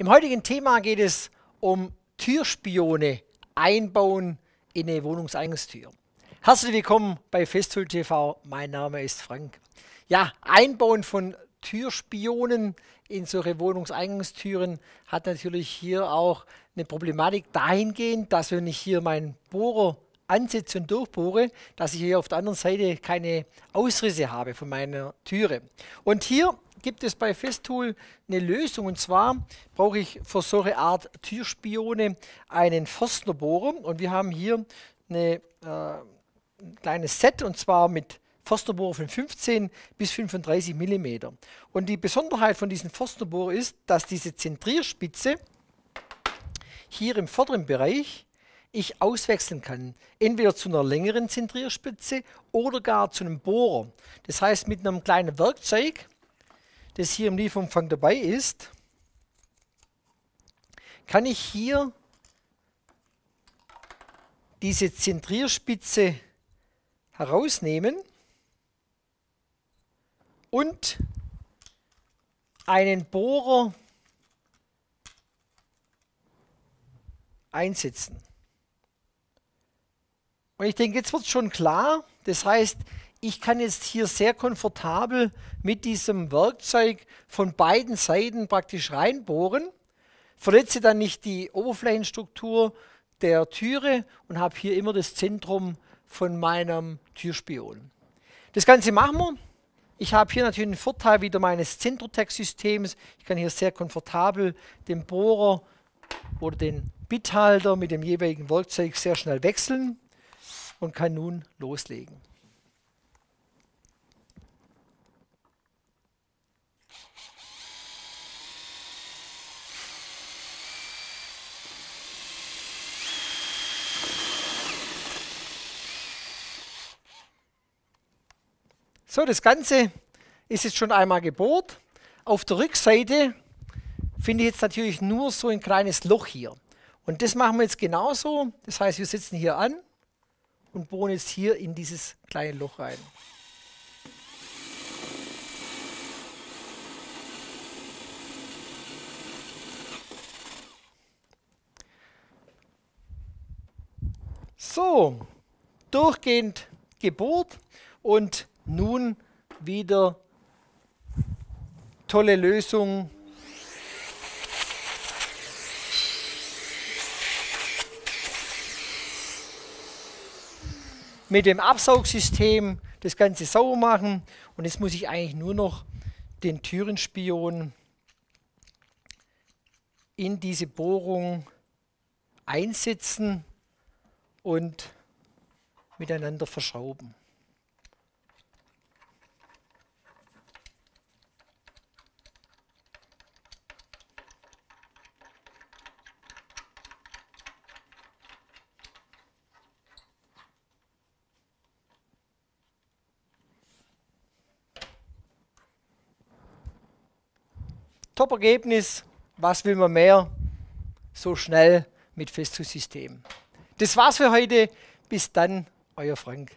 Im heutigen Thema geht es um Türspione einbauen in eine Wohnungseingangstür. Herzlich willkommen bei Festool TV. Mein Name ist Frank. Ja, Einbauen von Türspionen in solche Wohnungseingangstüren hat natürlich hier auch eine Problematik dahingehend, dass wenn ich hier meinen Bohrer ansetze und durchbohre, dass ich hier auf der anderen Seite keine Ausrisse habe von meiner Türe. Und hier gibt es bei Festool eine Lösung und zwar brauche ich für solche Art Türspione einen Forstnerbohrer und wir haben hier eine, äh, ein kleines Set und zwar mit Forstnerbohrer von 15 bis 35 mm. Und die Besonderheit von diesem Forstnerbohrer ist, dass diese Zentrierspitze hier im vorderen Bereich ich auswechseln kann. Entweder zu einer längeren Zentrierspitze oder gar zu einem Bohrer. Das heißt, mit einem kleinen Werkzeug das hier im Lieferumfang dabei ist, kann ich hier diese Zentrierspitze herausnehmen und einen Bohrer einsetzen. Und ich denke, jetzt wird schon klar, das heißt, ich kann jetzt hier sehr komfortabel mit diesem Werkzeug von beiden Seiten praktisch reinbohren, verletze dann nicht die Oberflächenstruktur der Türe und habe hier immer das Zentrum von meinem Türspion. Das Ganze machen wir. Ich habe hier natürlich den Vorteil wieder meines Centrotech-Systems. Ich kann hier sehr komfortabel den Bohrer oder den Bithalter mit dem jeweiligen Werkzeug sehr schnell wechseln und kann nun loslegen. So, das Ganze ist jetzt schon einmal gebohrt. Auf der Rückseite finde ich jetzt natürlich nur so ein kleines Loch hier. Und das machen wir jetzt genauso. Das heißt, wir setzen hier an und bohren jetzt hier in dieses kleine Loch rein. So, durchgehend gebohrt und nun wieder tolle Lösung. Mit dem Absaugsystem das Ganze sauber machen und jetzt muss ich eigentlich nur noch den Türenspion in diese Bohrung einsetzen und miteinander verschrauben. Top-Ergebnis. Was will man mehr? So schnell mit Festo-System. Das war's für heute. Bis dann, euer Frank.